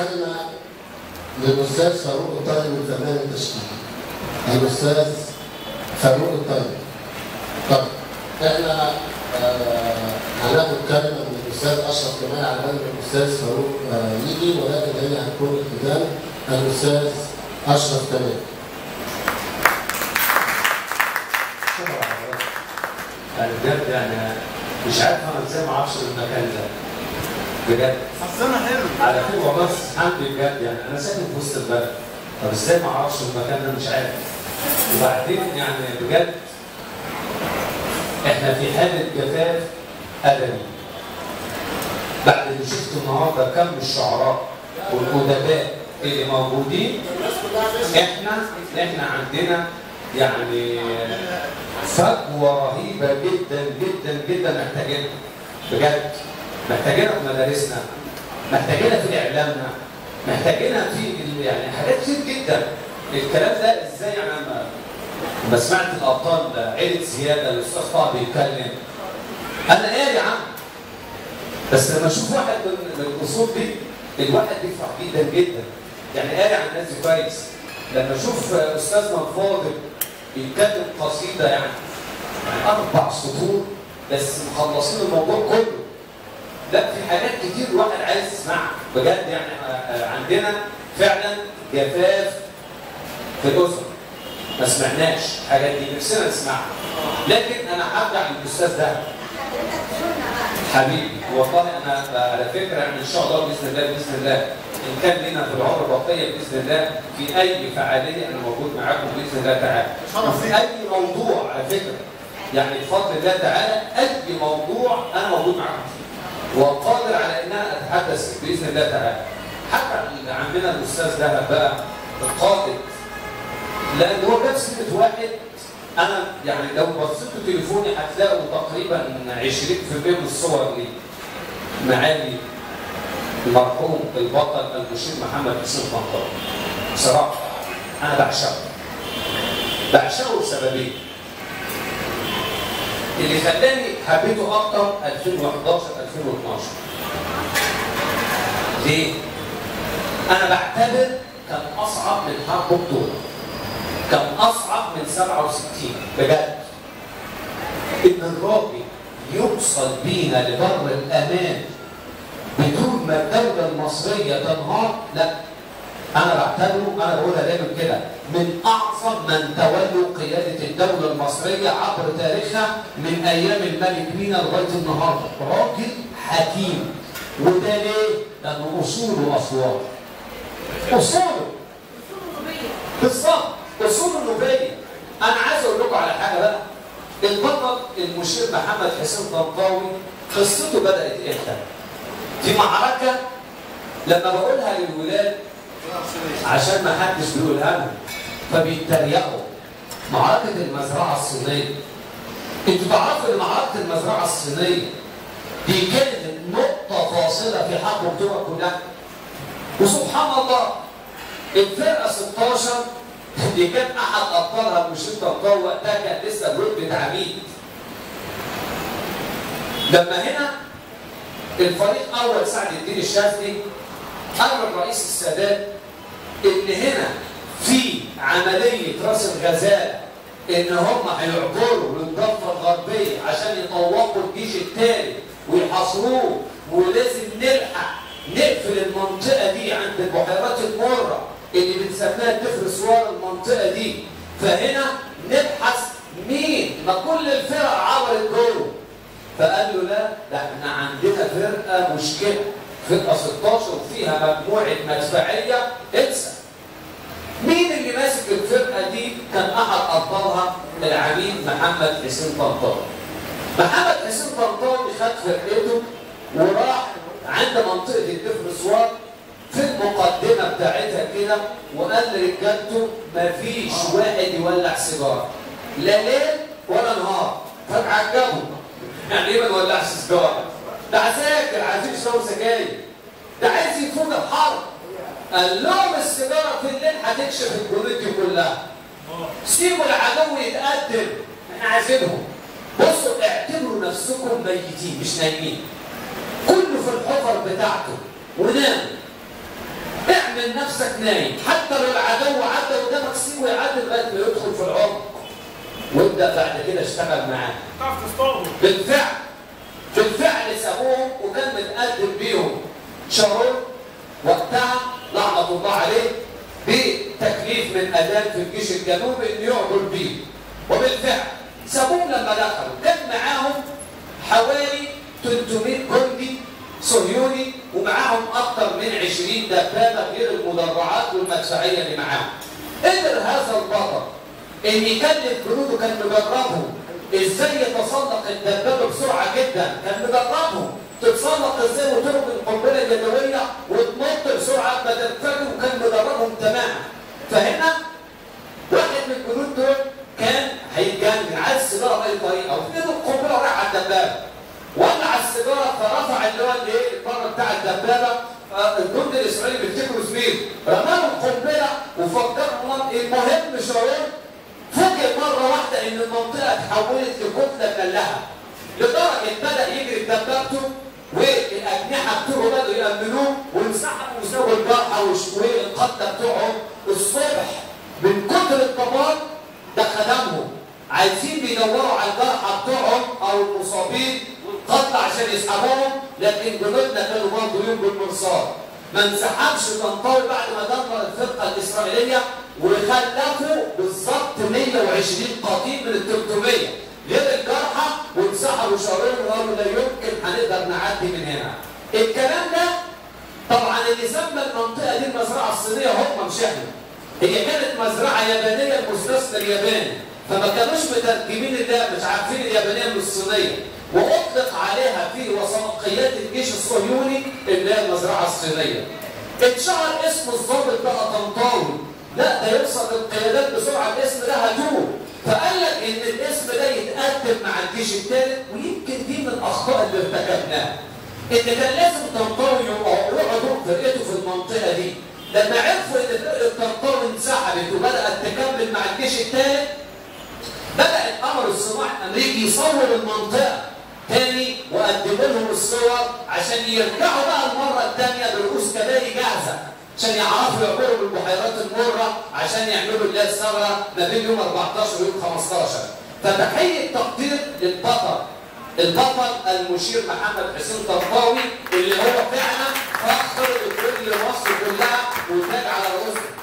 الكلمة للأستاذ فاروق الطيب الفنان التشكيلي. الأستاذ فاروق الطيب. طيب إحنا آه، هناخد كلمة من الأستاذ أشرف كمال على بالنا الأستاذ فاروق آه، يجي ولكن هي هتكون الختام الأستاذ أشرف كمال. شكرا. يعني بجد يعني مش عارف أنا إزاي ما أعرفش المكان ده بجد. حظنا حلو. على فكرة والله حمدي بجد؟ يعني أنا ساكن في وسط البلد. طب إزاي ما أعرفش المكان ده؟ مش عارف. وبعدين يعني بجد إحنا في حالة جفاف ادبي بعد اللي شفته النهارده كم الشعراء والأدباء اللي موجودين إحنا إحنا عندنا يعني فجوة رهيبة جدا جدا جدا محتاجينها. بجد. محتاجينها في مدارسنا محتاجينها في إعلامنا محتاجينها في يعني حاجات كتير جدا. الكلام ده إزاي يعني لما لما سمعت الأبطال عيلة زيادة الأستاذ طه بيتكلم. أنا قاري عنه بس لما أشوف واحد من الأصول دي الواحد بيفرح جدا جدا. يعني قاري عن الناس كويس. لما أشوف استاذنا الفاضل بيتكلم قصيدة يعني يعني أربع سطور بس مخلصين الموضوع كله. لا في حاجات كتير الواحد عايز يسمعها. بجد يعني آه، آه، عندنا فعلا جفاف في الاسر ما سمعناش الحاجات دي نفسنا نسمعها. لكن أنا هرجع للأستاذ ده. حبيبي والله أنا على فكرة إن شاء الله بإذن الله بإذن الله إن كان لنا في العمر بقيه بإذن الله في أي فعالية أنا موجود معاكم بإذن الله تعالى. في أي موضوع على فكرة يعني بفضل الله تعالى أي موضوع أنا موجود معاكم. وقادر على ان أنا اتحدث بإذن الله تعالى. حتى عندنا الأستاذ دهب بقى القائد لأن هو جاب سيرة واحد. أنا يعني لو بصيتوا تليفوني هتلاقوا تقريبا 20% من الصور دي معالي المرحوم البطل المشير محمد حسين طنطاوي بصراحة أنا بعشقه. بعشقه لسببين اللي خلاني حبيته أكتر 2011 2012 ليه؟ أنا بعتبر كان أصعب من حرب أكتوبر. كان أصعب من 67 بجد. إن الراجل يوصل بينا لبر الأمان بدون ما الدولة المصرية تنهار لا. أنا بعتبره أنا بقولها دايما كده. من أعظم من تولوا قيادة الدولة المصرية عبر تاريخها من أيام الملك مينا لغاية النهارده. راجل حكيم. وده ليه؟ لأنه أصوله أسوار. أصوله. بالظبط. اصول النوبيه أنا عايز أقول لكم على حاجة بقى. البطل المشير محمد حسين طنطاوي قصته بدأت إمتى؟ في معركة لما بقولها للولاد عشان ما حدش بيقولها لهم فبيتريقوا. معركة المزرعة الصينية. أنتوا تعرفوا ان معركة المزرعة الصينية دي كانت نقطه فاصلة في حرب اكتوبر كلها. وسبحان الله الفرقة 16 اللي كان أحد ابطالها المشير طنطاوي وقتها كان لسه برتبه عميد لما هنا الفريق أول سعد الدين الشاذلي أمر الرئيس السادات إن هنا في عملية رأس الغزاله إن هم هيعبروا للضفه الغربيه عشان يطوقوا الجيش الثاني ويحاصروه ولازم نلحق نقفل المنطقة دي عند البحيرات المرة اللي بنسميها تفر سوار المنطقة دي. فهنا نبحث مين؟ ما كل الفرق عبرت جوه فقال له لا ده إحنا عندنا فرقة مشكلة. فرقه 16 وفيها مجموعة مدفعيه انسى مين اللي ماسك الفرقة دي؟ كان أحد أبطالها العميد محمد حسين طنطاوي. محمد حسين طنطاوي خد فرقته وراح عند منطقة الدفر سوار في المقدمة بتاعتها كده وقال لرجالته مفيش واحد يولع سيجارة. لا ليل ولا نهار. فتعجبوا يعني إيه ما نولعش سيجارة؟ ده عساكر عايزين يشربوا سجاير. ده عايز يفوت الحرب. قال لهم السيجارة في الليل هتكشف الجنود دي كلها. سيبوا العدو يتقدم. إحنا عايزينهم. بصوا اعتبروا نفسكم ميتين مش نايمين. كله في الحفر بتاعته وناموا اعمل نفسك نايم. حتى لو العدو عدى قدامك سيبه يعدي لغاية ما يدخل في العمق. وابدأ بعد كده اشتغل معاه. بالفعل. شارون وقتها لعنة الله عليه بتكليف من ادان في الجيش الجنوبي إنه يعبر بيه. وبالفعل سابوهم لما دخلوا. كان معاهم حوالي 300 جندي صهيوني ومعاهم أكثر من 20 دبابة غير المدرعات والمدفعية اللي معاهم. قدر هذا البطل إن يكلف جنوده كان مجربهم إزاي يتسلق الدبابة بسرعة جدا؟ كان مجربهم تتسلق إزاي وترمي اليدويه وتنط بسرعة ما تنفجر وكان مدربهم تماما. فهنا واحد من الجنود دول كان هيتجنن عايز سيجاره بأي طريقة وفي القنبلة وراح على الدبابة. ولع السيجارة فرفع اللي هو الايه البره بتاع الدبابة آه، الجندي الإسرائيلي بيفتكروا زميل. رماله القنبله نار المهم شارون فوجئ مرة واحدة إن المنطقة اتحولت لكتلة ملهى لدرجة بدأ يجري بدبابته والاجنحه بتوعه بدأوا يأمنوه وانسحبوا وسابوا الجرحى والش- والقتلى بتوعهم الصبح من كتر الدمار ده خدمهم عايزين بيدوروا على الجرحى بتوعهم أو المصابين والقتلى عشان يسحبوهم لكن جنودنا كانوا برضه يوم بالمرصاد. ما انسحبش طنطاوي بعد ما دمر الفرقة الإسرائيلية وخلفوا بالظبط 120 قتيل من ال 300 غير الجرحى وانسحبوا شهرين وقالوا لا هنقدر نعدي من هنا. الكلام ده طبعا اللي سمى المنطقة دي المزرعة الصينية هم مش إحنا. هي كانت مزرعة يابانية المستثمر ياباني فما كانوش مترجمين اللي مش عارفين اليابانية من الصينية وأطلق عليها في وثائقيات الجيش الصهيوني اللي هي المزرعة الصينية. اتشهر اسم الضابط بقى طنطاوي لا ده يوصل للقيادات بسرعة الاسم ده هتوه فقال لك إن الاسم ده يتقدم مع الجيش الثالث ويمكن دي من الأخطاء اللي ارتكبناها. إن كان لازم طنطاوي يقعدوا فرقته في المنطقة دي. لما عرفوا إن فرقة طنطاوي انسحبت وبدأت تكمل مع الجيش الثالث بدأ القمر الصناعي الأمريكي يصور المنطقة تاني وقدموا لهم الصور عشان يرجعوا بقى المرة الثانية برؤوس كباري جاهزة. عشان يعرفوا يعبروا بالبحيرات المرة عشان يعملوا اللي هي الثغرة ما بين يوم 14 ويوم 15 فتحية تقدير للبطل. البطل المشير محمد حسين طرطاوي اللي هو فعلا فخر لكل مصر كلها وتاج على رؤوسهم